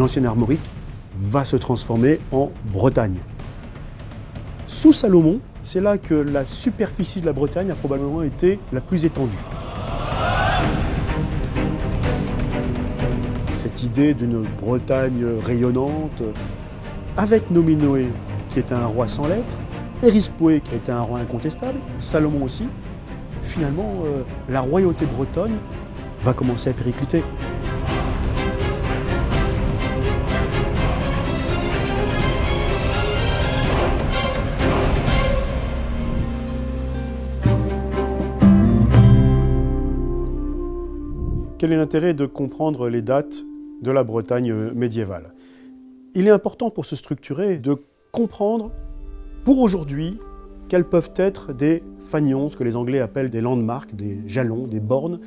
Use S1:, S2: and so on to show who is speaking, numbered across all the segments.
S1: l'ancienne armorique, va se transformer en Bretagne. Sous Salomon, c'est là que la superficie de la Bretagne a probablement été la plus étendue. Cette idée d'une Bretagne rayonnante, avec Nominoé, qui était un roi sans lettres, Erispoé, qui était un roi incontestable, Salomon aussi, finalement, euh, la royauté bretonne va commencer à péricliter. Quel est l'intérêt de comprendre les dates de la Bretagne médiévale? Il est important pour se structurer de comprendre pour aujourd'hui quels peuvent être des fanions, ce que les Anglais appellent des landmarks, des jalons, des bornes,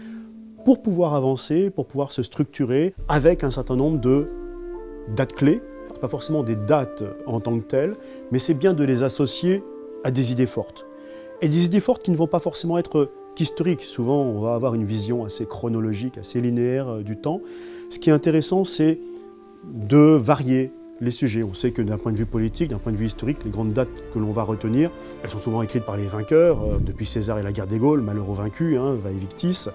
S1: pour pouvoir avancer, pour pouvoir se structurer avec un certain nombre de dates clés. Pas forcément des dates en tant que telles, mais c'est bien de les associer à des idées fortes. Et des idées fortes qui ne vont pas forcément être qu'historique. Souvent, on va avoir une vision assez chronologique, assez linéaire euh, du temps. Ce qui est intéressant, c'est de varier les sujets. On sait que d'un point de vue politique, d'un point de vue historique, les grandes dates que l'on va retenir, elles sont souvent écrites par les vainqueurs, euh, depuis César et la guerre des Gaules, malheureux vaincu, hein, Vae Victis.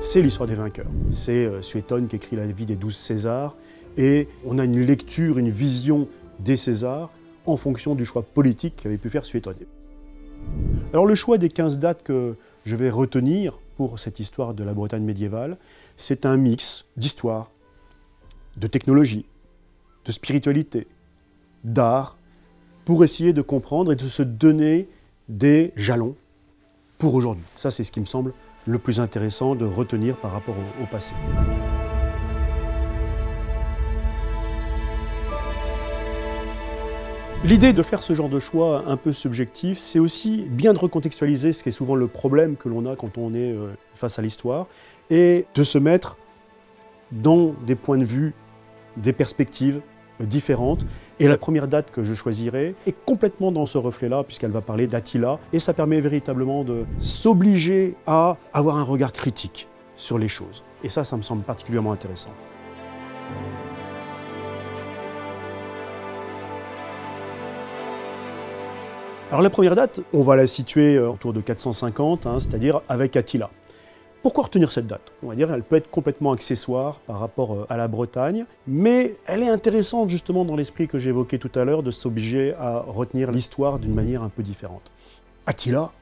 S1: C'est l'histoire des vainqueurs. C'est euh, Suétone qui écrit la vie des douze Césars, et on a une lecture, une vision des Césars en fonction du choix politique qu'avait pu faire Suétone. Alors le choix des 15 dates que je vais retenir pour cette histoire de la Bretagne médiévale, c'est un mix d'histoire, de technologie, de spiritualité, d'art, pour essayer de comprendre et de se donner des jalons pour aujourd'hui. Ça, c'est ce qui me semble le plus intéressant de retenir par rapport au, au passé. L'idée de faire ce genre de choix un peu subjectif, c'est aussi bien de recontextualiser ce qui est souvent le problème que l'on a quand on est euh, face à l'histoire, et de se mettre dans des points de vue, des perspectives euh, différentes. Et la première date que je choisirai est complètement dans ce reflet-là, puisqu'elle va parler d'Attila, et ça permet véritablement de s'obliger à avoir un regard critique sur les choses. Et ça, ça me semble particulièrement intéressant. Alors la première date, on va la situer euh, autour de 450, hein, c'est-à-dire avec Attila. Pourquoi retenir cette date? On va dire qu'elle peut être complètement accessoire par rapport euh, à la Bretagne, mais elle est intéressante justement dans l'esprit que j'évoquais tout à l'heure de s'obliger à retenir l'histoire d'une manière un peu différente. Attila,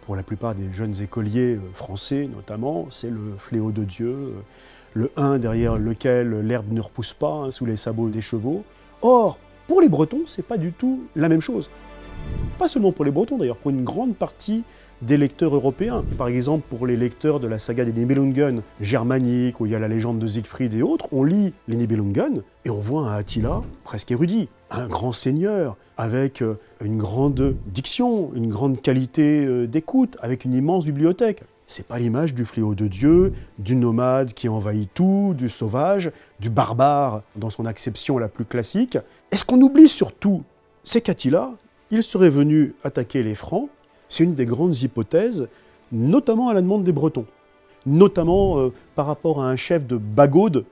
S1: pour la plupart des jeunes écoliers euh, français notamment, c'est le fléau de Dieu, le un derrière lequel l'herbe ne repousse pas hein, sous les sabots des chevaux. Or, pour les Bretons, c'est pas du tout la même chose. Pas seulement pour les Bretons d'ailleurs, pour une grande partie des lecteurs européens. Par exemple, pour les lecteurs de la saga des Nibelungen germanique, où il y a la légende de Siegfried et autres, on lit les Nibelungen et on voit un Attila presque érudit, un grand seigneur, avec euh, une grande diction, une grande qualité euh, d'écoute, avec une immense bibliothèque. C'est pas l'image du fléau de Dieu, du nomade qui envahit tout, du sauvage, du barbare dans son acception la plus classique. Est-ce qu'on oublie surtout C'est qu'Attila, il serait venu attaquer les Francs, c'est une des grandes hypothèses, notamment à la demande des Bretons, notamment euh, par rapport à un chef de Bagaude.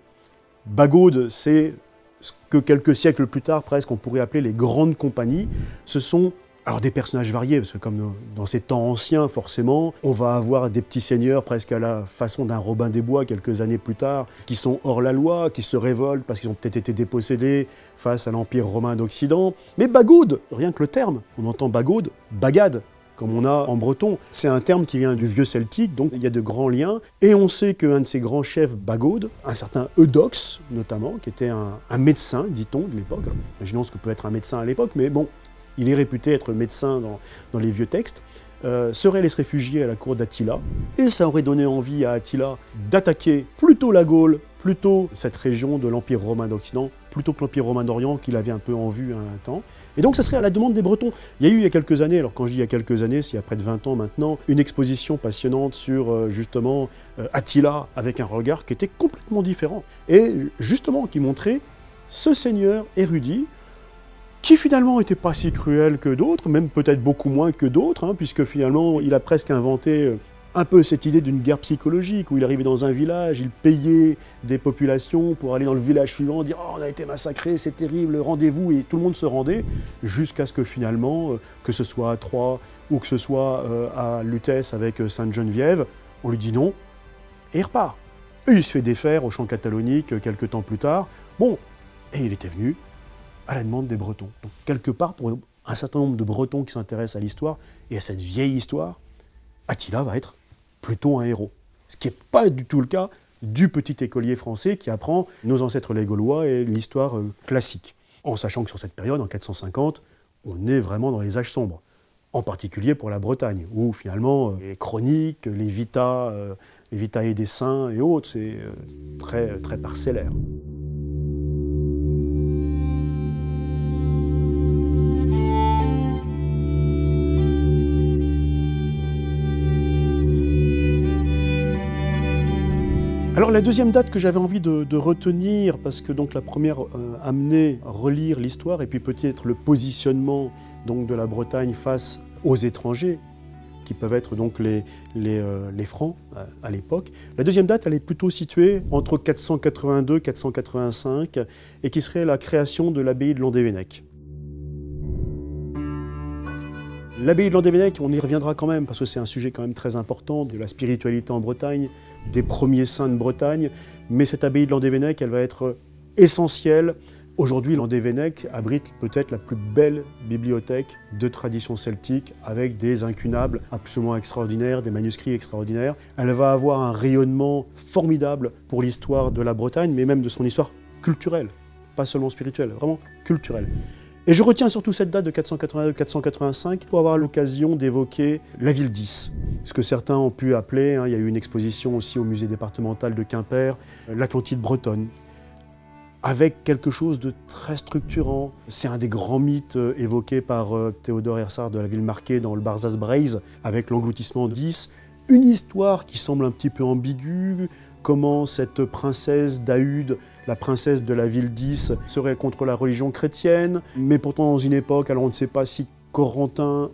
S1: Bagaude, c'est ce que quelques siècles plus tard, presque, on pourrait appeler les grandes compagnies. Ce sont alors des personnages variés, parce que comme dans ces temps anciens, forcément, on va avoir des petits seigneurs presque à la façon d'un Robin des Bois quelques années plus tard, qui sont hors la loi, qui se révoltent parce qu'ils ont peut-être été dépossédés face à l'Empire romain d'Occident. Mais Bagaude, rien que le terme, on entend Bagaude, bagade, comme on a en breton. C'est un terme qui vient du vieux celtique, donc il y a de grands liens. Et on sait qu'un de ces grands chefs Bagaude, un certain Eudox notamment, qui était un, un médecin, dit-on, de l'époque. Imaginons ce que peut être un médecin à l'époque, mais bon, il est réputé être médecin dans, les vieux textes, euh, serait allé se réfugier à la cour d'Attila, et ça aurait donné envie à Attila d'attaquer plutôt la Gaule, plutôt cette région de l'Empire romain d'Occident, plutôt que l'Empire romain d'Orient qu'il avait un peu en vue à un temps. Et donc ça serait à la demande des Bretons. Il y a eu il y a quelques années, alors quand je dis il y a quelques années, c'est il y a près de 20 ans maintenant, une exposition passionnante sur euh, justement euh, Attila avec un regard qui était complètement différent. Et justement qui montrait ce seigneur érudit, qui finalement n'était pas si cruel que d'autres, même peut-être beaucoup moins que d'autres, hein, puisque finalement il a presque inventé euh, un peu cette idée d'une guerre psychologique où il arrivait dans un village, il payait des populations pour aller dans le village suivant, dire oh, on a été massacré, c'est terrible, rendez-vous, et tout le monde se rendait, jusqu'à ce que finalement, euh, que ce soit à Troyes ou que ce soit euh, à Lutèce avec Sainte-Geneviève, on lui dit non, et il repart. Et il se fait défaire au champ catalonique quelques temps plus tard. Bon, et il était venu à la demande des Bretons. Donc quelque part, pour un certain nombre de Bretons qui s'intéressent à l'histoire et à cette vieille histoire, Attila va être plutôt un héros. Ce qui n'est pas du tout le cas du petit écolier français qui apprend nos ancêtres les Gaulois et l'histoire euh, classique. En sachant que sur cette période, en 450, on est vraiment dans les âges sombres. En particulier pour la Bretagne, où finalement euh, les chroniques, les vitas, euh, les vitae des saints et autres, c'est très, très parcellaire. La deuxième date que j'avais envie de, retenir, parce que donc la première euh, amenait relire l'histoire et puis peut-être le positionnement donc de la Bretagne face aux étrangers, qui peuvent être donc les, les, euh, Francs euh, à, l'époque. La deuxième date, elle est plutôt située entre 482 et 485 et qui serait la création de l'abbaye de Landévennec. L'abbaye de Landévennec, on y reviendra quand même, parce que c'est un sujet quand même très important de la spiritualité en Bretagne, des premiers saints de Bretagne, mais cette abbaye de Landévennec, elle va être essentielle. Aujourd'hui, Landévennec abrite peut-être la plus belle bibliothèque de tradition celtique, avec des incunables absolument extraordinaires, des manuscrits extraordinaires. Elle va avoir un rayonnement formidable pour l'histoire de la Bretagne, mais même de son histoire culturelle, pas seulement spirituelle, vraiment culturelle. Et je retiens surtout cette date de 482-485 pour avoir l'occasion d'évoquer la ville 10. Ce que certains ont pu appeler, hein, il y a eu une exposition aussi au musée départemental de Quimper, euh, l'Atlantide bretonne, avec quelque chose de très structurant. C'est un des grands mythes euh, évoqués par euh, Théodore Hersard de la ville marquée dans le Barzaz Braise, avec l'engloutissement 10. Une histoire qui semble un petit peu ambiguë, comment cette princesse d'Ahude la princesse de la ville 10 serait contre la religion chrétienne, mais pourtant dans une époque, alors on ne sait pas si Corentin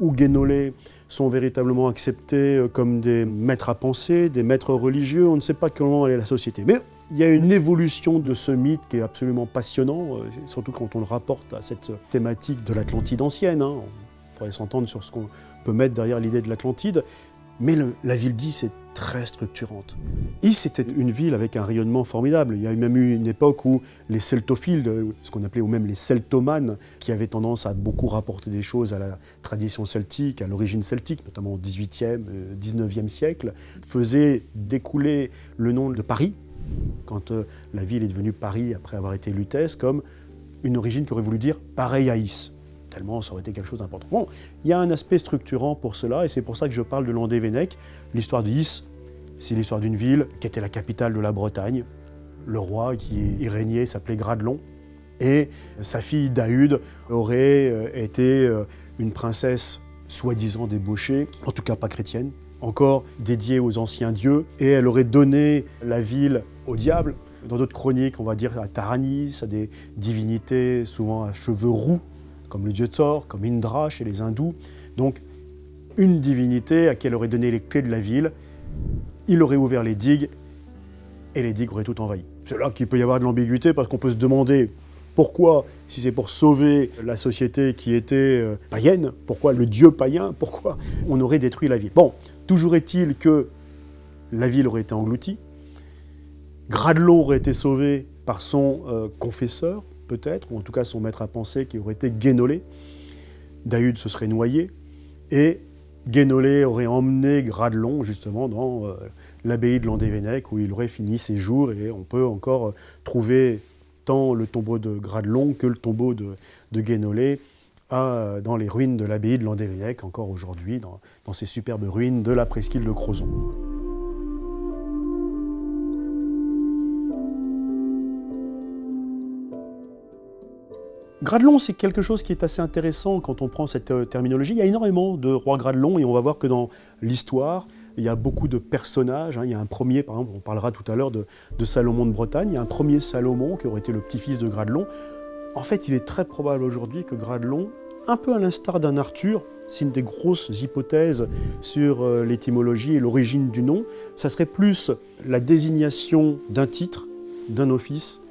S1: ou Guénolé sont véritablement acceptés euh, comme des maîtres à penser, des maîtres religieux, on ne sait pas comment est la société. Mais il y a une évolution de ce mythe qui est absolument passionnant, euh, surtout quand on le rapporte à cette thématique de l'Atlantide ancienne. Hein. Il faudrait s'entendre sur ce qu'on peut mettre derrière l'idée de l'Atlantide. Mais la ville 10 est très structurante. Is c'était une ville avec un rayonnement formidable. Il y a même eu une époque où les celtophiles, ce qu'on appelait ou même les celtomanes, qui avaient tendance à beaucoup rapporter des choses à la tradition celtique, à l'origine celtique, notamment au XVIIIe, XIXe euh, siècle, faisaient découler le nom de Paris, quand euh, la ville est devenue Paris après avoir été Lutèce, comme une origine qui aurait voulu dire pareil à Is tellement ça aurait été quelque chose d'important. Bon, il y a un aspect structurant pour cela, et c'est pour ça que je parle de Landévennec. L'histoire de c'est l'histoire d'une ville qui était la capitale de la Bretagne. Le roi qui y régnait s'appelait Gradelon, et sa fille Dahude aurait euh, été euh, une princesse soi-disant débauchée, en tout cas pas chrétienne, encore dédiée aux anciens dieux, et elle aurait donné la ville au diable. Dans d'autres chroniques, on va dire à Taranis, à des divinités souvent à cheveux roux, comme le dieu Thor, comme Indra chez les hindous. Donc une divinité à qui elle aurait donné les clés de la ville. Il aurait ouvert les digues et les digues auraient tout envahi. C'est là qu'il peut y avoir de l'ambiguïté parce qu'on peut se demander pourquoi, si c'est pour sauver la société qui était euh, païenne, pourquoi le dieu païen, pourquoi on aurait détruit la ville. Bon, toujours est-il que la ville aurait été engloutie, Gradelon aurait été sauvé par son euh, confesseur, peut-être, ou en tout cas son maître à penser qui aurait été Guénolé. Dahude se serait noyé, et Guénolé aurait emmené Gradelon justement dans euh, l'abbaye de Landévennec où il aurait fini ses jours, et on peut encore euh, trouver tant le tombeau de Gradelon que le tombeau de, de Guénolé euh, dans les ruines de l'abbaye de Landévennec, encore aujourd'hui, dans, ces superbes ruines de la presqu'île de Crozon. Gradelon, c'est quelque chose qui est assez intéressant quand on prend cette euh, terminologie. Il y a énormément de rois Gradelon et on va voir que dans l'histoire, il y a beaucoup de personnages. Hein. Il y a un premier, par exemple, on parlera tout à l'heure de, Salomon de Bretagne. Il y a un premier Salomon qui aurait été le petit-fils de Gradelon. En fait, il est très probable aujourd'hui que Gradelon un peu à l'instar d'un Arthur, c'est une des grosses hypothèses sur euh, l'étymologie et l'origine du nom, ça serait plus la désignation d'un titre, d'un office,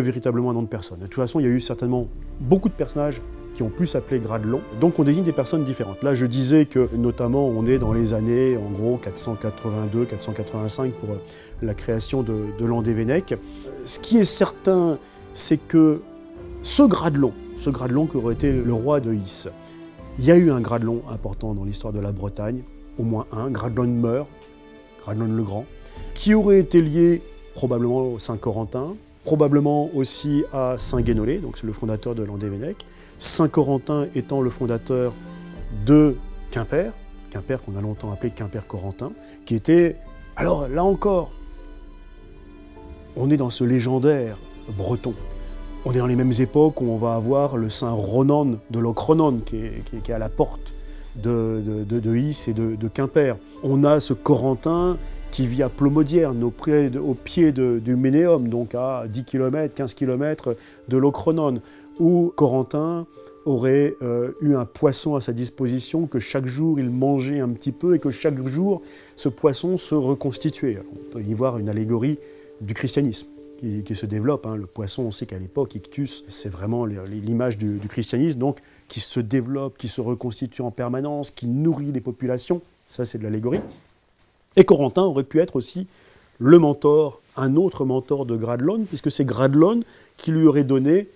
S1: véritablement un nom de personne. De toute façon, il y a eu certainement beaucoup de personnages qui ont pu s'appeler grade long. Donc on désigne des personnes différentes. Là, je disais que notamment on est dans les années, en gros, 482-485 pour euh, la création de, de. Ce qui est certain, c'est que ce grade long, ce grade long qui aurait été le roi de Hisse, il y a eu un grade long important dans l'histoire de la Bretagne, au moins un, Gradelon meurt, Gradelon le Grand, qui aurait été lié probablement au Saint-Corentin, probablement aussi à Saint-Guénolé, donc c'est le fondateur de Landévennec, Saint-Corentin étant le fondateur de Quimper, Quimper qu'on a longtemps appelé Quimper-Corentin, qui était, alors là encore, on est dans ce légendaire breton. On est dans les mêmes époques où on va avoir le saint Ronan de Locronan, qui est, à la porte de, de, et de, Quimper. On a ce Corentin qui vit à Plomodière, au, pied du Ménéum, donc à 10 km, 15 km de Locronan, où Corentin aurait euh, eu un poisson à sa disposition, que chaque jour il mangeait un petit peu et que chaque jour ce poisson se reconstituait. On peut y voir une allégorie du christianisme qui, se développe. Hein. Le poisson, on sait qu'à l'époque, ictus, c'est vraiment l'image du, christianisme, donc qui se développe, qui se reconstitue en permanence, qui nourrit les populations. Ça, c'est de l'allégorie. Et Corentin aurait pu être aussi le mentor, un autre mentor de Gradlon, puisque c'est Gradlon qui lui aurait donné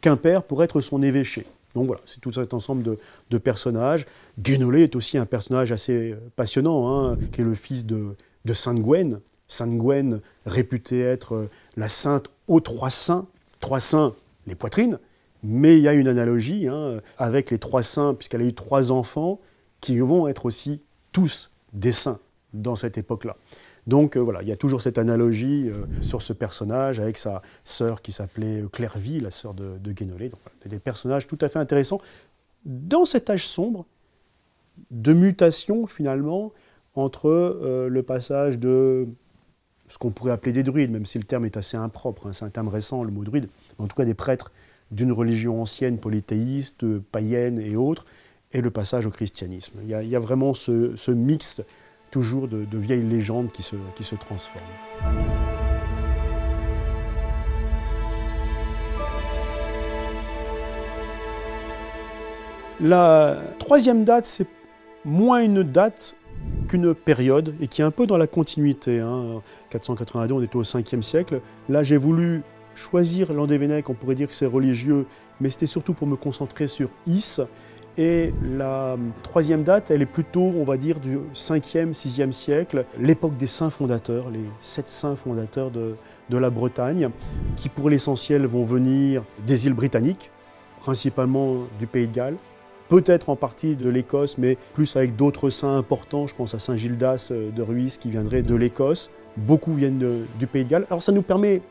S1: Quimper pour être son évêché. Donc voilà, c'est tout cet ensemble de, personnages. Guénolé est aussi un personnage assez passionnant, hein, qui est le fils de, de Sainte Gwen, Sainte Gwen, réputée être euh, la sainte aux trois saints, trois saints, les poitrines, mais il y a une analogie hein, avec les trois saints, puisqu'elle a eu trois enfants, qui vont être aussi tous des saints dans cette époque-là. Donc euh, voilà, il y a toujours cette analogie euh, sur ce personnage avec sa sœur qui s'appelait Clairvy, la sœur de, de Guénolé. Donc des personnages tout à fait intéressants dans cet âge sombre de mutation finalement entre le passage de ce qu'on pourrait appeler des druides, même si le terme est assez impropre, hein, c'est un terme récent, le mot druide, en tout cas des prêtres d'une religion ancienne, polythéiste, païenne et autres, et le passage au christianisme. Il y a, vraiment ce, mix toujours de, vieilles légendes qui se, qui se transforment. La troisième date, c'est moins une date qu'une période et qui est un peu dans la continuité. Hein. 482, on était au 5e siècle. Là, j'ai voulu choisir Landévennec, on pourrait dire que c'est religieux, mais c'était surtout pour me concentrer sur Is. Et la troisième date, elle est plutôt, on va dire, du 5e, 6e siècle, l'époque des saints fondateurs, les sept saints fondateurs de, la Bretagne, qui pour l'essentiel vont venir des îles britanniques, principalement du Pays de Galles, peut-être en partie de l'Écosse, mais plus avec d'autres saints importants. Je pense à Saint Gildas de Ruisse qui viendrait de l'Écosse. Beaucoup viennent du Pays de Galles. Alors ça nous permet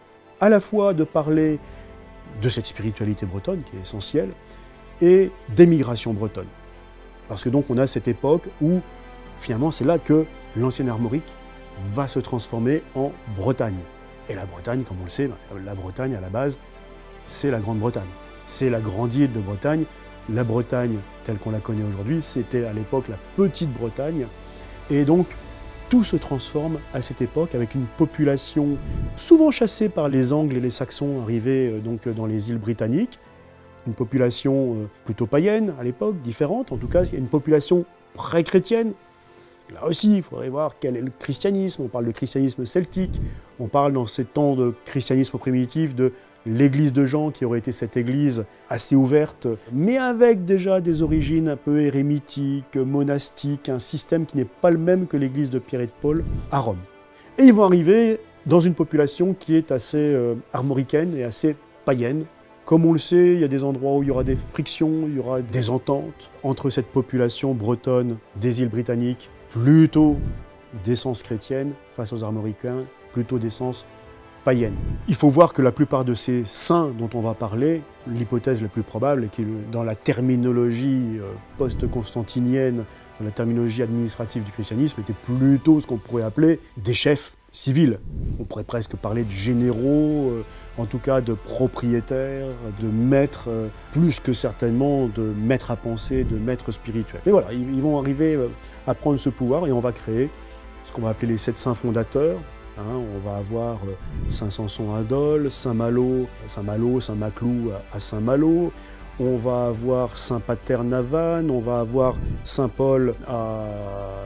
S1: à la fois de parler de cette spiritualité bretonne qui est essentielle et d'émigration bretonne. Parce que donc on a cette époque où finalement c'est là que l'ancienne armorique va se transformer en Bretagne. Et la Bretagne, comme on le sait, ben, la Bretagne à la base, c'est la Grande-Bretagne. C'est la grande île de Bretagne la Bretagne telle qu'on la connaît aujourd'hui, c'était à l'époque la petite Bretagne. Et donc, tout se transforme à cette époque avec une population souvent chassée par les Angles et les Saxons arrivés euh, donc dans les îles britanniques, une population euh, plutôt païenne à l'époque, différente, en tout cas, il y a une population pré-chrétienne. Là aussi, il faudrait voir quel est le christianisme. On parle de christianisme celtique, on parle dans ces temps de christianisme primitif de l'église de Jean, qui aurait été cette église assez ouverte, mais avec déjà des origines un peu érémitiques, monastiques, un système qui n'est pas le même que l'église de Pierre et de Paul à Rome. Et ils vont arriver dans une population qui est assez euh, armoricaine et assez païenne. Comme on le sait, il y a des endroits où il y aura des frictions, il y aura des ententes entre cette population bretonne des îles britanniques, plutôt d'essence chrétienne, face aux armoricains, plutôt d'essence païenne. Il faut voir que la plupart de ces saints dont on va parler, l'hypothèse la plus probable est que dans la terminologie euh, post-constantinienne, dans la terminologie administrative du christianisme, étaient plutôt ce qu'on pourrait appeler des chefs On pourrait presque parler de généraux, euh, en tout cas de propriétaires, de maîtres, euh, plus que certainement de maîtres à penser, de maîtres spirituels. Mais voilà, ils, vont arriver euh, à prendre ce pouvoir et on va créer ce qu'on va appeler les sept saints fondateurs. Hein. on va avoir Saint Samson à Dole, Saint Malo, Saint Malo, Saint Maclou à Saint Malo, on va avoir Saint Pater Navan, on va avoir Saint Paul à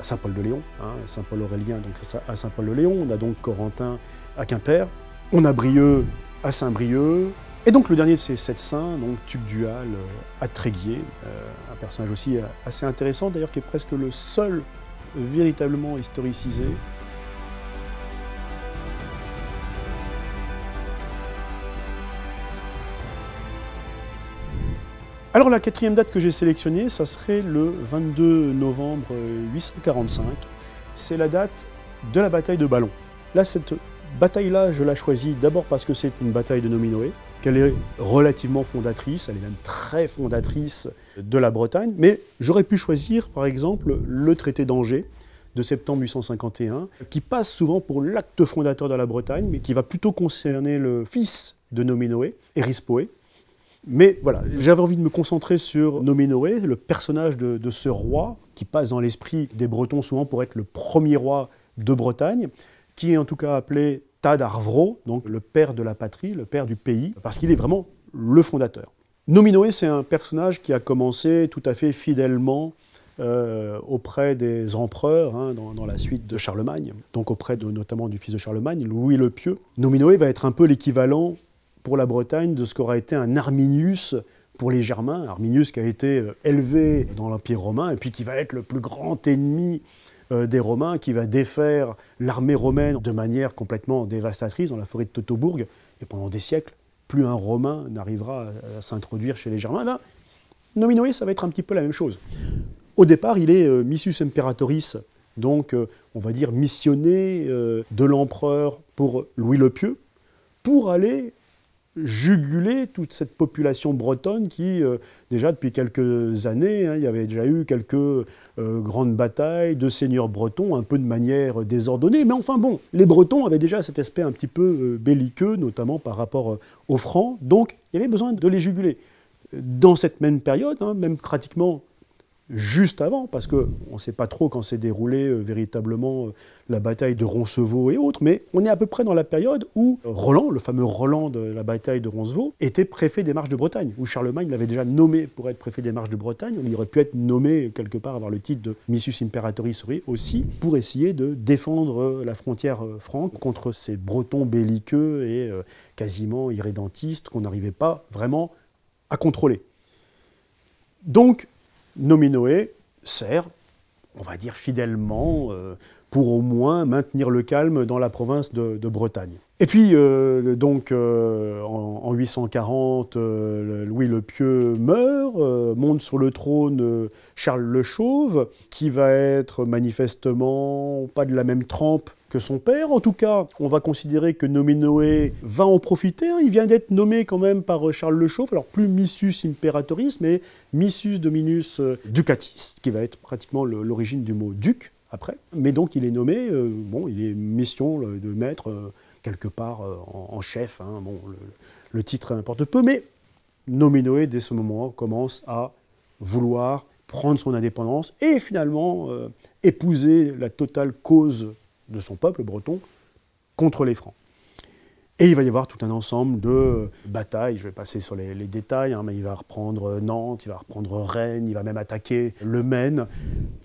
S1: Saint Paul de Léon, hein, Saint Paul Aurélien donc à Saint Paul de Léon, on a donc Corentin à Quimper, on a Brieux à Saint-Brieuc, et donc le dernier de ces sept saints, donc Tugdual euh, à Tréguier, euh, un personnage aussi euh, assez intéressant d'ailleurs qui est presque le seul véritablement historicisé Alors la quatrième date que j'ai sélectionnée, ça serait le 22 novembre 845. C'est la date de la bataille de Ballon. Là, cette bataille-là, je la choisis d'abord parce que c'est une bataille de Nominoé, qu'elle est relativement fondatrice, elle est même très fondatrice de la Bretagne, mais j'aurais pu choisir par exemple le traité d'Angers de septembre 851, qui passe souvent pour l'acte fondateur de la Bretagne, mais qui va plutôt concerner le fils de Nominoé, Erispoé, mais voilà, j'avais envie de me concentrer sur Nominoé, le personnage de, ce roi qui passe dans l'esprit des Bretons souvent pour être le premier roi de Bretagne, qui est en tout cas appelé Tad Arvro, donc le père de la patrie, le père du pays, parce qu'il est vraiment le fondateur. Nominoé, c'est un personnage qui a commencé tout à fait fidèlement euh, auprès des empereurs hein, dans, la suite de Charlemagne, donc auprès de, notamment du fils de Charlemagne, Louis le Pieux. Nominoé va être un peu l'équivalent pour la Bretagne de ce qu'aura été un Arminius pour les Germains. Arminius qui a été euh, élevé dans l'Empire romain et puis qui va être le plus grand ennemi euh, des Romains, qui va défaire l'armée romaine de manière complètement dévastatrice dans la forêt de Teutobourg. Et pendant des siècles, plus un Romain n'arrivera à, s'introduire chez les Germains. Là, Nominoé, ça va être un petit peu la même chose. Au départ, il est euh, missus imperatoris, donc on va dire missionné de l'empereur pour Louis le Pieux, pour aller juguler toute cette population bretonne qui, euh, déjà depuis quelques années, hein, il y avait déjà eu quelques euh, grandes batailles de seigneurs bretons, un peu de manière désordonnée, mais enfin bon, les Bretons avaient déjà cet aspect un petit peu euh, belliqueux, notamment par rapport aux Francs, donc il y avait besoin de les juguler. Dans cette même période, hein, même pratiquement juste avant, parce qu'on ne sait pas trop quand s'est déroulée euh, véritablement euh, la bataille de Roncevaux et autres, mais on est à peu près dans la période où Roland, le fameux Roland de la bataille de Roncevaux, était préfet des Marches de Bretagne, où Charlemagne l'avait déjà nommé pour être préfet des Marches de Bretagne, il aurait pu être nommé quelque part, avoir le titre de Missus Imperatoris aussi, pour essayer de défendre euh, la frontière franque contre ces Bretons belliqueux et quasiment irrédentistes qu'on n'arrivait pas vraiment à contrôler. Donc, Nominoé sert, on va dire fidèlement, euh, pour au moins maintenir le calme dans la province de, Bretagne. Et puis, euh, donc, euh, en, 840, Louis le Pieux meurt, monte sur le trône Charles le Chauve, qui va être manifestement pas de la même trempe que son père. En tout cas, on va considérer que Nominoé va en profiter. Hein. Il vient d'être nommé quand même par euh, Charles le Chauve, alors plus Missus Imperatoris, mais Missus Dominus euh, Ducatis, qui va être pratiquement l'origine du mot duc après. Mais donc il est nommé, euh, bon, il est mission de mettre quelque part en, chef. Hein. Bon, le, titre importe peu, mais Nominoé, dès ce moment, commence à vouloir prendre son indépendance et finalement épouser la totale cause de son peuple breton contre les Francs. Et il va y avoir tout un ensemble de batailles, je vais passer sur les, détails, hein, mais il va reprendre Nantes, il va reprendre Rennes, il va même attaquer le Maine,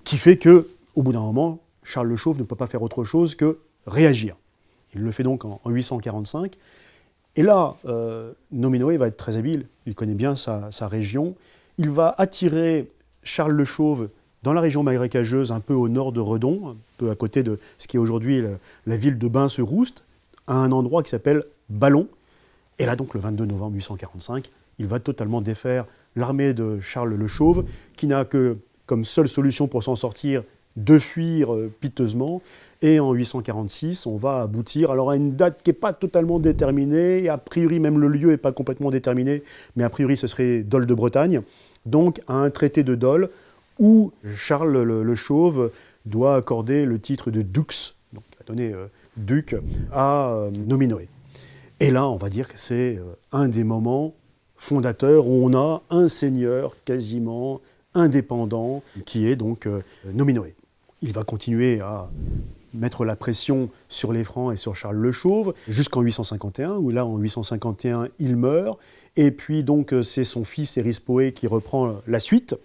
S1: qui fait que, au bout d'un moment, Charles le Chauve ne peut pas faire autre chose que réagir. Il le fait donc en, 845. Et là, euh, Nominoé va être très habile, il connaît bien sa région. Il va attirer Charles le Chauve dans la région marécageuse, un peu au nord de Redon, un peu à côté de ce qui est aujourd'hui la, ville de Bain-se-Rouste, à un endroit qui s'appelle Ballon. Et là, donc, le 22 novembre 1845, il va totalement défaire l'armée de Charles le Chauve, qui n'a que comme seule solution pour s'en sortir de fuir euh, piteusement. Et en 846, on va aboutir alors à une date qui n'est pas totalement déterminée, a priori même le lieu n'est pas complètement déterminé, mais a priori ce serait Dole de Bretagne, donc à un traité de Dole où Charles le, Chauve doit accorder le titre de Dux, donc il va donner euh, duc à euh, Nominoé. Et là, on va dire que c'est euh, un des moments fondateurs où on a un seigneur quasiment indépendant qui est donc Nominoé. Il va continuer à mettre la pression sur les Francs et sur Charles le Chauve jusqu'en 851, où là, en 851, il meurt. Et puis, donc, c'est son fils Erispoé qui reprend la suite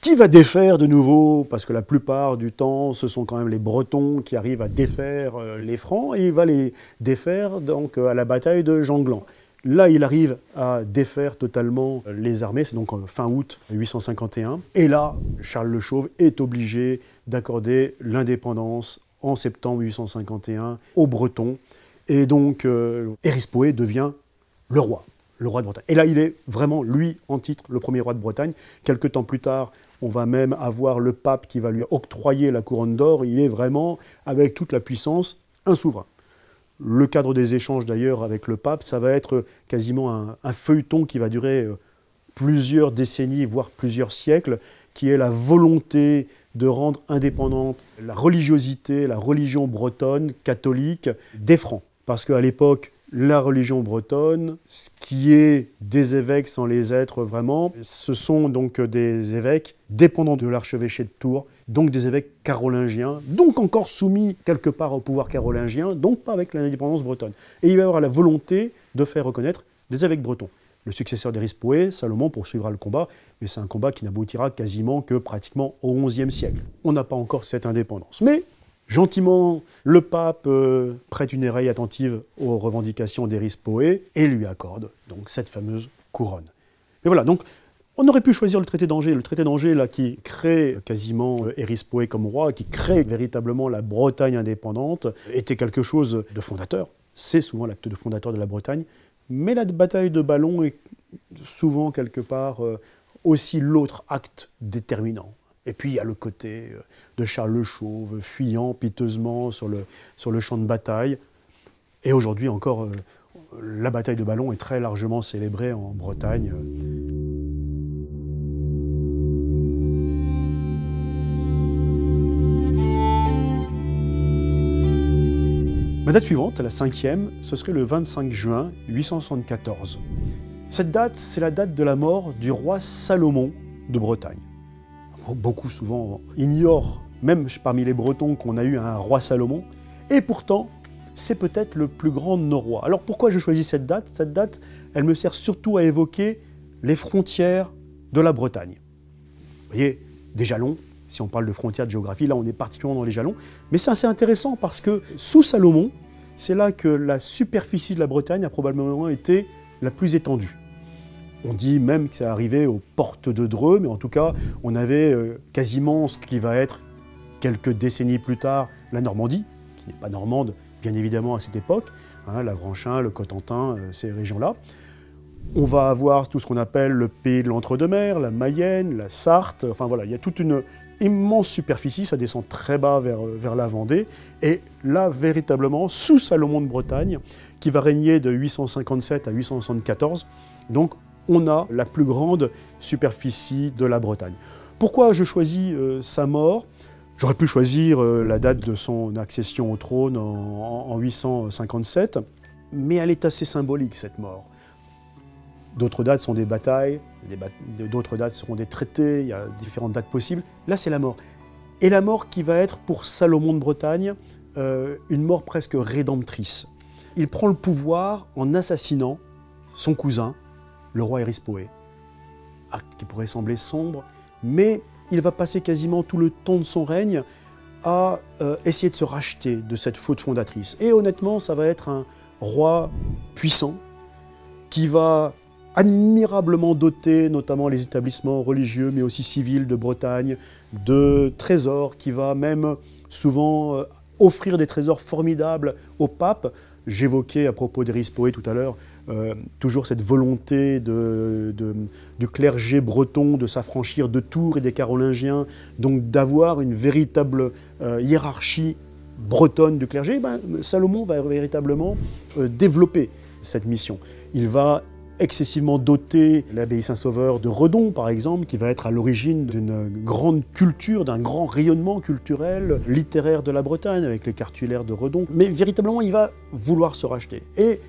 S1: qui va défaire de nouveau, parce que la plupart du temps, ce sont quand même les Bretons qui arrivent à défaire euh, les Francs, et il va les défaire donc à la bataille de Janglan. Là, il arrive à défaire totalement les armées, c'est donc fin août 851. Et là, Charles le Chauve est obligé d'accorder l'indépendance en septembre 851 aux Bretons. Et donc, euh, Erispoé devient le roi le roi de Bretagne. Et là, il est vraiment, lui, en titre, le premier roi de Bretagne. Quelque temps plus tard, on va même avoir le pape qui va lui octroyer la couronne d'or. Il est vraiment, avec toute la puissance, un souverain. Le cadre des échanges, d'ailleurs, avec le pape, ça va être quasiment un, feuilleton qui va durer euh, plusieurs décennies, voire plusieurs siècles, qui est la volonté de rendre indépendante la religiosité, la religion bretonne, catholique, des Francs. Parce qu'à l'époque, la religion bretonne, ce qui est des évêques sans les être vraiment, ce sont donc des évêques dépendants de l'archevêché de Tours, donc des évêques carolingiens, donc encore soumis quelque part au pouvoir carolingien, donc pas avec l'indépendance bretonne. Et il va y avoir la volonté de faire reconnaître des évêques bretons. Le successeur d'Erispoé, Salomon, poursuivra le combat, mais c'est un combat qui n'aboutira quasiment que pratiquement au XIe siècle. On n'a pas encore cette indépendance. Mais Gentiment, le pape euh, prête une oreille attentive aux revendications d'Eris Poé et lui accorde donc cette fameuse couronne. Mais voilà, donc on aurait pu choisir le traité d'Angers. Le traité d'Angers, là, qui crée quasiment euh, comme roi, qui crée véritablement la Bretagne indépendante, était quelque chose de fondateur. C'est souvent l'acte de fondateur de la Bretagne. Mais la bataille de Ballon est souvent quelque part euh, aussi l'autre acte déterminant. Et puis il y a le côté euh, de Charles le Chauve, fuyant piteusement sur le, champ de bataille. Et aujourd'hui encore, euh, la bataille de Ballon est très largement célébrée en Bretagne. Ma date suivante, la cinquième, ce serait le 25 juin 874. Cette date, c'est la date de la mort du roi Salomon de Bretagne beaucoup souvent ignorent, même parmi les Bretons, qu'on a eu un roi Salomon. Et pourtant, c'est peut-être le plus grand de nos rois. Alors pourquoi je choisis cette date? Cette date, elle me sert surtout à évoquer les frontières de la Bretagne. Vous voyez, des jalons, si on parle de frontières de géographie, là on est particulièrement dans les jalons. Mais c'est assez intéressant parce que sous Salomon, c'est là que la superficie de la Bretagne a probablement été la plus étendue. On dit même que c'est arrivé aux portes de Dreux, mais en tout cas, on avait euh, quasiment ce qui va être quelques décennies plus tard la Normandie, qui n'est pas normande bien évidemment à cette époque, hein, la Vranchin, le Cotentin, euh, ces régions-là. On va avoir tout ce qu'on appelle le pays de l'entre-deux-mers, la Mayenne, la Sarthe, enfin voilà, il y a toute une immense superficie, ça descend très bas vers, euh, vers la Vendée, et là, véritablement, sous Salomon de Bretagne, qui va régner de 857 à 874, donc on a la plus grande superficie de la Bretagne. Pourquoi je choisis euh, sa mort? J'aurais pu choisir euh, la date de son accession au trône en, 857, mais elle est assez symbolique, cette mort. D'autres dates sont des batailles, d'autres dates seront des traités, il y a différentes dates possibles. Là, c'est la mort. Et la mort qui va être pour Salomon de Bretagne euh, une mort presque rédemptrice. Il prend le pouvoir en assassinant son cousin, le roi Erispoé. Acte qui pourrait sembler sombre, mais il va passer quasiment tout le temps de son règne à euh, essayer de se racheter de cette faute fondatrice. Et honnêtement, ça va être un roi puissant qui va admirablement doter notamment les établissements religieux mais aussi civils de Bretagne de trésors, qui va même souvent euh, offrir des trésors formidables au pape. J'évoquais à propos d'Erispoé tout à l'heure euh, toujours cette volonté du clergé breton de s'affranchir de Tours et des Carolingiens, donc d'avoir une véritable euh, hiérarchie bretonne du clergé, ben, Salomon va véritablement euh, développer cette mission. Il va excessivement doté l'abbaye Saint-Sauveur de Redon, par exemple, qui va être à l'origine d'une grande culture, d'un grand rayonnement culturel, littéraire de la Bretagne, avec les cartulaires de Redon. Mais véritablement, il va vouloir se racheter. Et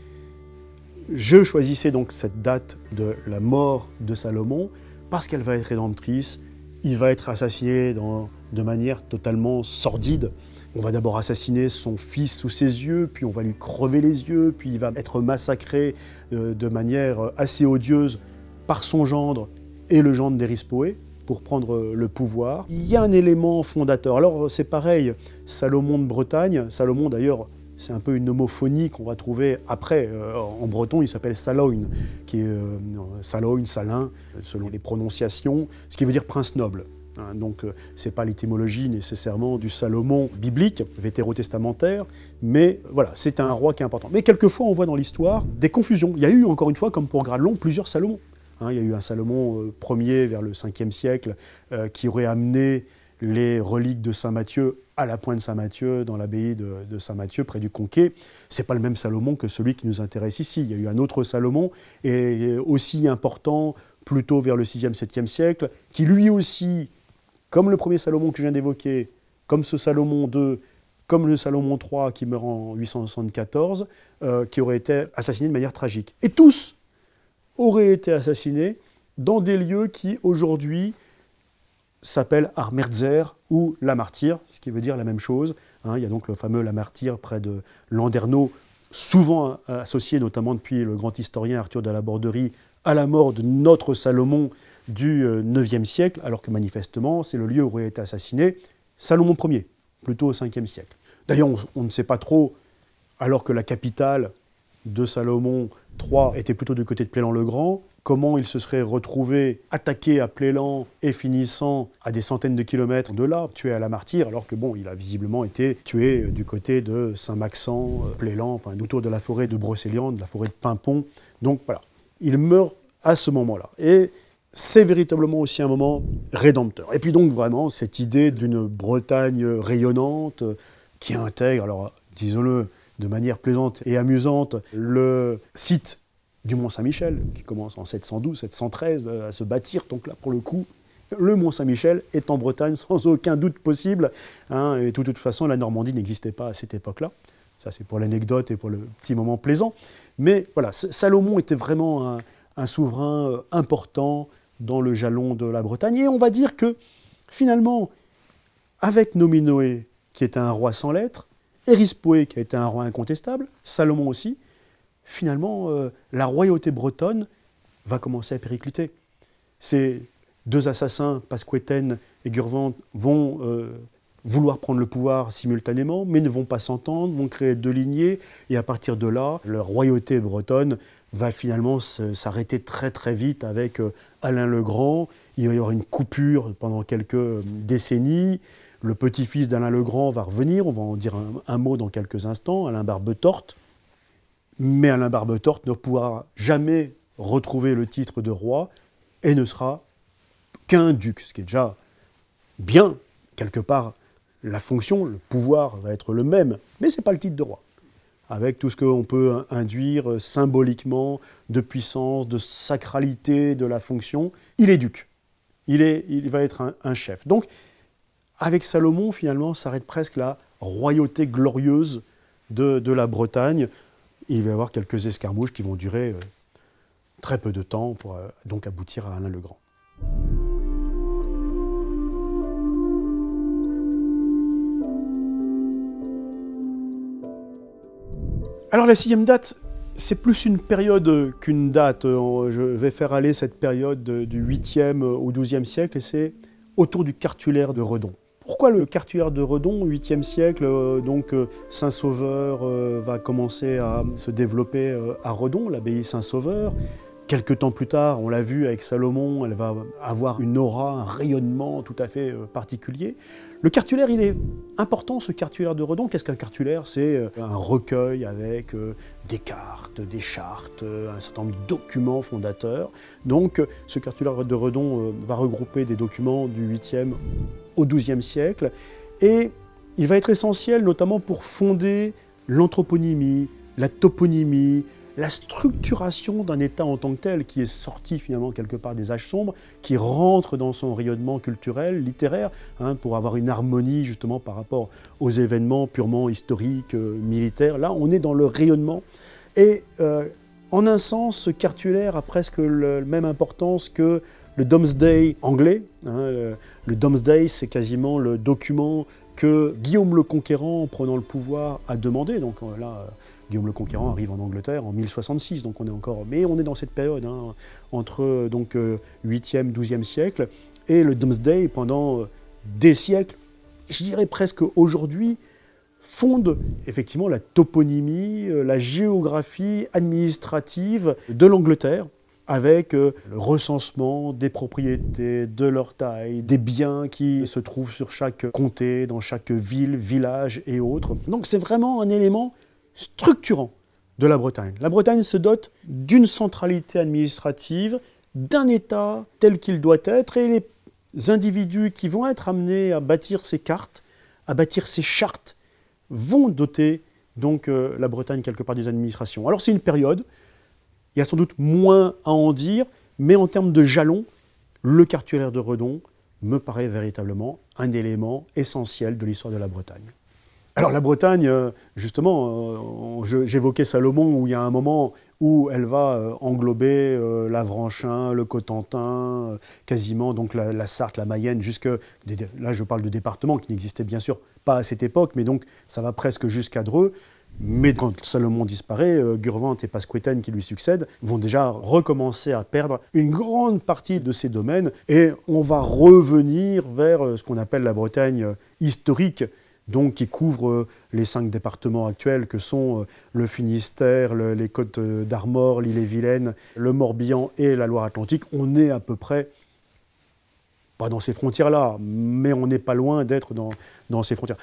S1: je choisissais donc cette date de la mort de Salomon parce qu'elle va être rédemptrice. Il va être assassiné de manière totalement sordide. On va d'abord assassiner son fils sous ses yeux, puis on va lui crever les yeux, puis il va être massacré euh, de manière assez odieuse par son gendre et le gendre d'Erispoé pour prendre le pouvoir. Il y a un élément fondateur. Alors c'est pareil, Salomon de Bretagne, Salomon d'ailleurs c'est un peu une homophonie qu'on va trouver après. Euh, en breton, il s'appelle Saloin, qui est euh, Saloin, Salin, selon les prononciations, ce qui veut dire prince noble. Hein. donc, euh, ce n'est pas l'étymologie nécessairement du Salomon biblique, vétérotestamentaire, mais voilà, c'est un roi qui est important. Mais quelquefois, on voit dans l'histoire des confusions. Il y a eu, encore une fois, comme pour Gradelon, plusieurs Salomons. Hein. il y a eu un Salomon premier vers le 5e siècle qui aurait amené les reliques de Saint Matthieu à la pointe Saint-Matthieu, dans l'abbaye de, Saint-Matthieu, près du Conquet. Ce n'est pas le même Salomon que celui qui nous intéresse ici. Il y a eu un autre Salomon, et aussi important, plutôt vers le 6e, 7e siècle, qui lui aussi, comme le premier Salomon que je viens d'évoquer, comme ce Salomon II, comme le Salomon III qui meurt en 874, euh, qui aurait été assassiné de manière tragique. Et tous auraient été assassinés dans des lieux qui, aujourd'hui, s'appelle Armerzer ou La Martyre, ce qui veut dire la même chose. Hein. il y a donc le fameux La Martyre près de Landerneau, souvent associé notamment depuis le grand historien Arthur de la Borderie à la mort de notre Salomon du IXe euh, siècle, alors que manifestement c'est le lieu où aurait été assassiné Salomon Ier, plutôt au Ve siècle. D'ailleurs, on, ne sait pas trop, alors que la capitale de Salomon III était plutôt du côté de Plélan-le-Grand, comment il se serait retrouvé attaqué à Plélan et finissant à des centaines de kilomètres de là, tué à la martyre, alors que bon, il a visiblement été tué du côté de Saint-Maxent, euh, Plélan, enfin autour de la forêt de Brocéliande, de la forêt de Pimpon. Donc voilà, il meurt à ce moment-là. Et c'est véritablement aussi un moment rédempteur. Et puis donc vraiment cette idée d'une Bretagne rayonnante qui intègre, alors disons-le de manière plaisante et amusante, le site du Mont Saint-Michel, qui commence en 712, 713 euh, à se bâtir. Donc là, pour le coup, le Mont Saint-Michel est en Bretagne sans aucun doute possible. Hein, et de toute façon, la Normandie n'existait pas à cette époque-là. Ça, c'est pour l'anecdote et pour le petit moment plaisant. Mais voilà, Salomon était vraiment un, souverain euh, important dans le jalon de la Bretagne. Et on va dire que finalement, avec Nominoé, qui était un roi sans lettres, Erispoé, qui a été un roi incontestable, Salomon aussi, finalement, euh, la royauté bretonne va commencer à péricliter. Ces deux assassins, Pasqueten et Gurvant, vont euh, vouloir prendre le pouvoir simultanément, mais ne vont pas s'entendre, vont créer deux lignées, et à partir de là, la royauté bretonne va finalement s'arrêter très très vite avec euh, Alain le Grand. Il va y avoir une coupure pendant quelques décennies. Le petit-fils d'Alain le Grand va revenir, on va en dire un, un mot dans quelques instants, Alain Barbetorte. Mais Alain Barbetorte ne pourra jamais retrouver le titre de roi et ne sera qu'un duc, ce qui est déjà bien. Quelque part, la fonction, le pouvoir va être le même, mais ce n'est pas le titre de roi. Avec tout ce qu'on peut induire symboliquement de puissance, de sacralité de la fonction, il est duc. Il, va être un, chef. Donc, avec Salomon, finalement, s'arrête presque la royauté glorieuse de, de la Bretagne il va y avoir quelques escarmouches qui vont durer euh, très peu de temps pour euh, donc aboutir à Alain le Grand. Alors la sixième date, c'est plus une période qu'une date. Euh, je vais faire aller cette période du 8e au 12e siècle et c'est autour du cartulaire de Redon. Pourquoi le cartulaire de Redon, au 8e siècle, euh, donc euh, Saint-Sauveur euh, va commencer à se développer à Redon, l'abbaye Saint-Sauveur? Quelque temps plus tard, on l'a vu avec Salomon, elle va avoir une aura, un rayonnement tout à fait particulier. Le cartulaire, il est important, ce cartulaire de Redon. Qu'est-ce qu'un cartulaire? C'est un recueil avec des cartes, des chartes, un certain nombre de documents fondateurs. Donc, ce cartulaire de Redon va regrouper des documents du 8e au XIIe siècle. Et il va être essentiel notamment pour fonder l'anthroponymie, la toponymie, la structuration d'un État en tant que tel, qui est sorti finalement quelque part des âges sombres, qui rentre dans son rayonnement culturel, littéraire, hein, pour avoir une harmonie justement par rapport aux événements purement historiques, euh, militaires. Là, on est dans le rayonnement. Et euh, en un sens, ce cartulaire a presque la même importance que le Domesday anglais. Hein, le, Domesday, c'est quasiment le document que Guillaume le Conquérant, en prenant le pouvoir, a demandé. Donc euh, là, Guillaume le Conquérant arrive en Angleterre en 1066, donc on est encore, mais on est dans cette période hein, entre donc 8e, 12e siècle, et le Domesday pendant des siècles, je dirais presque aujourd'hui, fonde effectivement la toponymie, euh, la géographie administrative de l'Angleterre avec euh, le recensement des propriétés, de leur taille, des biens qui se trouvent sur chaque comté, dans chaque ville, village et autres. Donc c'est vraiment un élément structurant de la Bretagne. La Bretagne se dote d'une centralité administrative, d'un État tel qu'il doit être, et les individus qui vont être amenés à bâtir ces cartes, à bâtir ces chartes, vont doter donc euh, la Bretagne quelque part des administrations. Alors c'est une période, il y a sans doute moins à en dire, mais en termes de jalons, le cartulaire de Redon me paraît véritablement un élément essentiel de l'histoire de la Bretagne. Alors la Bretagne, euh, justement, euh, j'évoquais Salomon où il y a un moment où elle va euh, englober l'Avranchin, le Cotentin, quasiment donc la, Sarthe, la Mayenne, jusque là je parle de départements qui n'existaient bien sûr pas à cette époque, mais donc ça va presque jusqu'à Dreux. Mais quand Salomon disparaît, Gurvante et Pasquetaine qui lui succèdent vont déjà recommencer à perdre une grande partie de ces domaines et on va revenir vers ce qu'on appelle la Bretagne historique, donc qui couvre euh, les cinq départements actuels que sont euh, le Finistère, les côtes euh, d'Armor, l'île-et-Vilaine, le Morbihan et la Loire-Atlantique. On est à peu près, pas dans ces frontières-là, mais on n'est pas loin d'être dans, dans, ces frontières.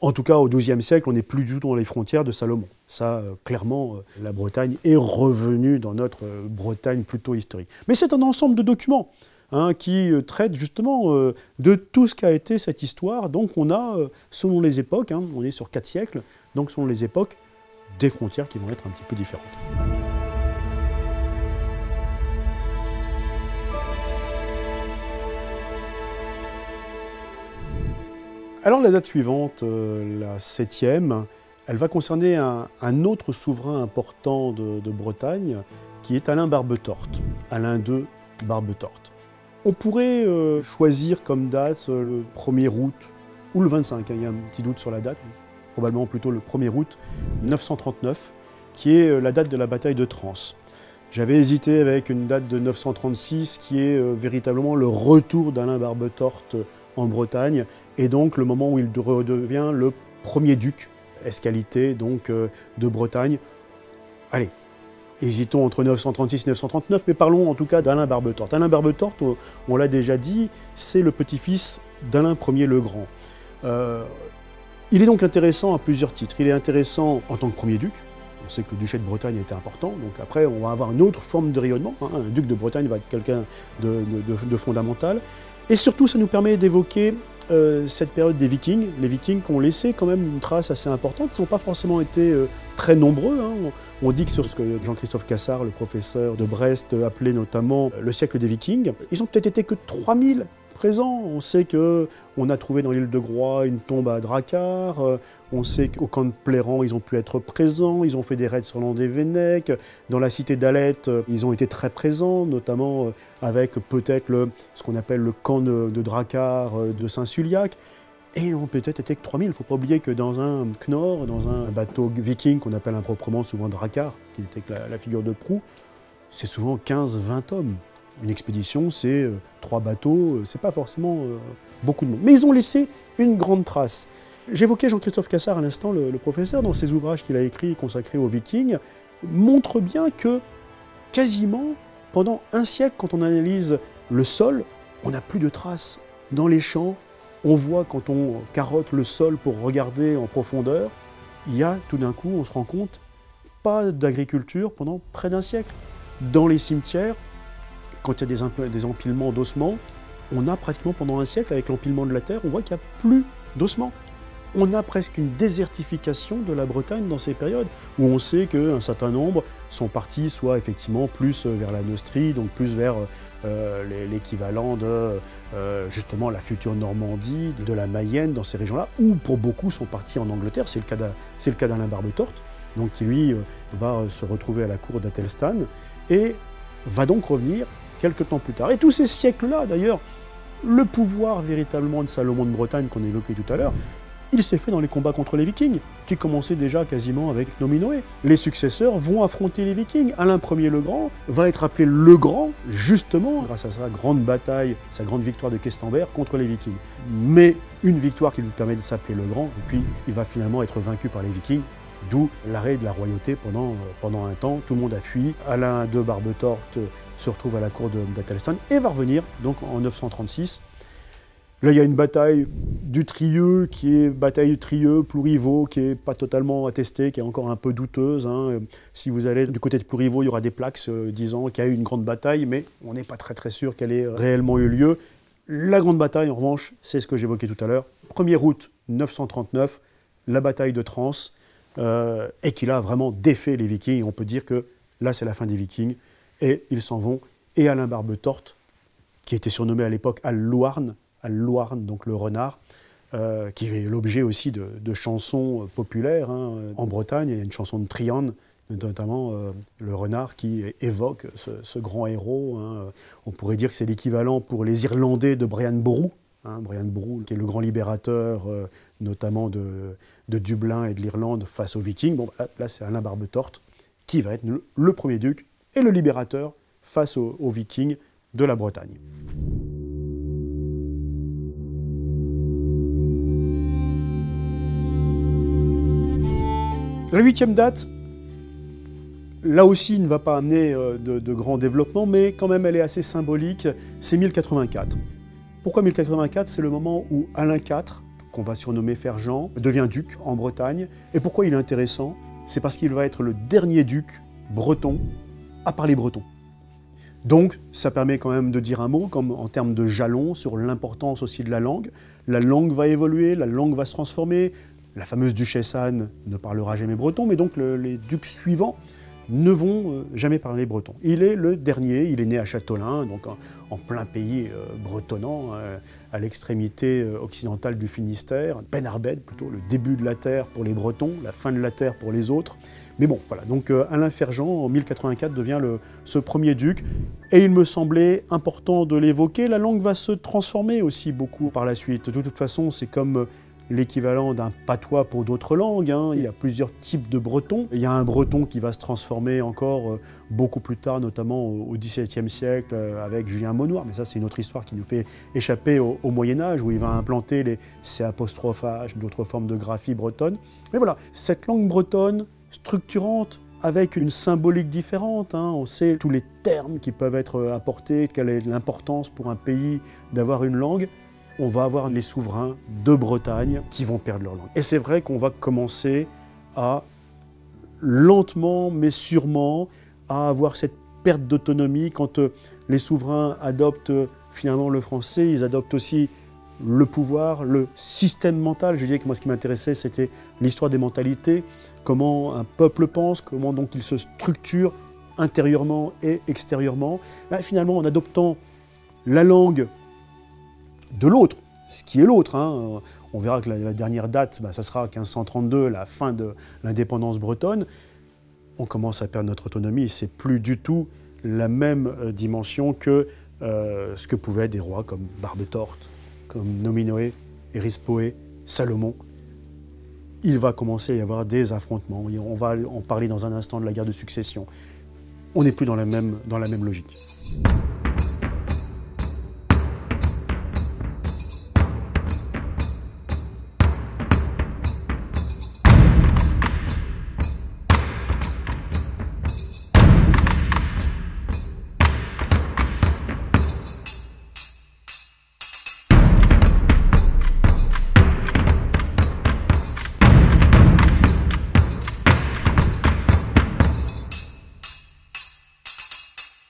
S1: En tout cas, au XIIe siècle, on n'est plus du tout dans les frontières de Salomon. Ça, clairement, la Bretagne est revenue dans notre Bretagne plutôt historique. Mais c'est un ensemble de documents. Hein, qui euh, traite justement euh, de tout ce qu'a été cette histoire. Donc on a, euh, selon les époques, hein, on est sur quatre siècles, donc selon les époques, des frontières qui vont être un petit peu différentes. Alors la date suivante, la septième, elle va concerner un, autre souverain important de, de, Bretagne, qui est Alain Barbetorte, Alain II Barbetorte. On pourrait euh, choisir comme date euh, le 1er août ou le 25, hein, il y a un petit doute sur la date, probablement plutôt le 1er août 939, qui est euh, la date de la bataille de Trans. J'avais hésité avec une date de 936 qui est véritablement le retour d'Alain Barbetorte en Bretagne et donc le moment où il redevient le premier duc escalité donc de Bretagne. Allez, Hésitons entre 936 et 939, mais parlons en tout cas d'Alain Barbetorte. Alain Barbetorte, on, l'a déjà dit, c'est le petit-fils d'Alain Ier le Grand. Euh, il est donc intéressant à plusieurs titres. Il est intéressant en tant que premier duc. On sait que le duché de Bretagne était important, donc après on va avoir une autre forme de rayonnement. Hein. Un duc de Bretagne va être quelqu'un de fondamental. Et surtout, ça nous permet d'évoquer euh, cette période des Vikings, les Vikings qui ont laissé quand même une trace assez importante, ils n'ont pas forcément été euh, très nombreux. Hein. On, dit que sur ce que Jean-Christophe Cassard, le professeur de Brest, appelait notamment le siècle des Vikings, ils ont peut-être été que 3000 On sait qu'on a trouvé dans l'île de Groix une tombe à Dracar. Euh, on sait qu'au camp de Pléran, ils ont pu être présents. Ils ont fait des raids sur l'Andé-Vénèque. Dans la cité d'Alette, euh, ils ont été très présents, notamment euh, avec peut-être ce qu'on appelle le camp de, Dracar de Saint-Suliac. Et ils ont peut-être été que 3000. Il ne faut pas oublier que dans un Knorr, dans un bateau viking qu'on appelle improprement souvent Dracar, qui était la, la figure de proue, c'est souvent 15-20 hommes. Une expédition, c'est euh, trois bateaux, euh, c'est pas forcément euh, beaucoup de monde. Mais ils ont laissé une grande trace. J'évoquais Jean-Christophe Cassard à l'instant, le, professeur, dans ses ouvrages qu'il a écrits consacrés aux Vikings, montre bien que quasiment pendant un siècle, quand on analyse le sol, on n'a plus de traces. Dans les champs, on voit quand on carotte le sol pour regarder en profondeur, il y a tout d'un coup, on se rend compte, pas d'agriculture pendant près d'un siècle. Dans les cimetières, quand il y a des, empilements d'ossements, on a pratiquement pendant un siècle, avec l'empilement de la terre, on voit qu'il n'y a plus d'ossements. on a presque une désertification de la Bretagne dans ces périodes, où on sait qu'un certain nombre sont partis soit effectivement plus vers la Neustrie, donc plus vers euh, l'équivalent de euh, justement la future Normandie, de la Mayenne, dans ces régions-là, ou pour beaucoup sont partis en Angleterre, c'est le cas d'Alain Barbetorte, donc qui lui euh, va se retrouver à la cour d'Athelstan, et va donc revenir quelques temps plus tard. Et tous ces siècles-là, d'ailleurs, le pouvoir véritablement de Salomon de Bretagne qu'on évoquait tout à l'heure, il s'est fait dans les combats contre les Vikings, qui commençaient déjà quasiment avec Nominoé. Les successeurs vont affronter les Vikings. Alain Ier le Grand va être appelé le Grand, justement, grâce à sa grande bataille, sa grande victoire de Questembert contre les Vikings. Mais une victoire qui lui permet de s'appeler le Grand, et puis il va finalement être vaincu par les Vikings. D'où l'arrêt de la royauté pendant, pendant un temps. Tout le monde a fui. Alain de Barbetorte se retrouve à la cour d'Athelstan et va revenir donc en 936 Là, il y a une bataille du Trieux, qui est bataille du Trieux, Plourivaux, qui n'est pas totalement attestée, qui est encore un peu douteuse. Hein. Si vous allez du côté de Plourivaux, il y aura des plaques euh, disant qu'il y a eu une grande bataille, mais on n'est pas très très sûr qu'elle ait réellement eu lieu. La grande bataille, en revanche, c'est ce que j'évoquais tout à l'heure. 1er août 939, la bataille de Trans, euh, et qui a vraiment défait les Vikings. On peut dire que là, c'est la fin des Vikings, et ils s'en vont. Et Alain Barbetorte, qui était surnommé à l'époque Al-Louarn, à Loarn, donc le renard, euh, qui est l'objet aussi de, chansons populaires. Hein. En Bretagne, il y a une chanson de Trian, notamment euh, le renard qui évoque ce, grand héros. Hein. On pourrait dire que c'est l'équivalent pour les Irlandais de Brian Boru. Hein, Brian Boru, qui est le grand libérateur, euh, notamment de, Dublin et de l'Irlande face aux Vikings. Bon, là, c'est Alain Barbetorte qui va être le, premier duc et le libérateur face aux Vikings de la Bretagne. La huitième date, là aussi, ne va pas amener euh, de, grands développements, mais quand même, elle est assez symbolique, c'est 1084. Pourquoi 1084 C'est le moment où Alain IV, qu'on va surnommer Fergent, devient duc en Bretagne. Et pourquoi il est intéressant? C'est parce qu'il va être le dernier duc breton à parler breton. Donc, ça permet quand même de dire un mot, comme en termes de jalon, sur l'importance aussi de la langue. La langue va évoluer, la langue va se transformer, la fameuse duchesse Anne ne parlera jamais breton, mais donc les ducs suivants ne vont euh, jamais parler breton. Il est le dernier, il est né à Châtelain, donc en, plein pays euh, bretonnant, euh, à l'extrémité occidentale du Finistère, Penarbed plutôt, le début de la terre pour les Bretons, la fin de la terre pour les autres. Mais bon, voilà, donc Alain Fergent, en 1084, devient ce premier duc, et il me semblait important de l'évoquer, la langue va se transformer aussi beaucoup par la suite. De toute façon, c'est comme l'équivalent d'un patois pour d'autres langues. Hein. Il y a plusieurs types de bretons. Il y a un breton qui va se transformer encore euh, beaucoup plus tard, notamment au XVIIe siècle, euh, avec Julien Monoir. Mais ça, c'est une autre histoire qui nous fait échapper au, Moyen Âge, où il va implanter les C d'autres formes de graphie bretonne. Mais voilà, cette langue bretonne structurante, avec une symbolique différente. Hein. On sait tous les termes qui peuvent être apportés, quelle est l'importance pour un pays d'avoir une langue on va avoir les souverains de Bretagne qui vont perdre leur langue. Et c'est vrai qu'on va commencer à lentement mais sûrement à avoir cette perte d'autonomie quand euh, les souverains adoptent euh, finalement le français, ils adoptent aussi le pouvoir, le système mental. Je disais que moi ce qui m'intéressait c'était l'histoire des mentalités, comment un peuple pense, comment donc il se structure intérieurement et extérieurement. finalement en adoptant la langue de l'autre, ce qui est l'autre. Hein. On verra que la, dernière date, bah, ça sera 1532, la fin de l'indépendance bretonne. On commence à perdre notre autonomie c'est plus du tout la même euh, dimension que euh, ce que pouvaient des rois comme Barbetorte, comme Nominoé, Erispoé, Salomon. Il va commencer à y avoir des affrontements. On va en parler dans un instant de la guerre de succession. On n'est plus dans la même, dans la même logique.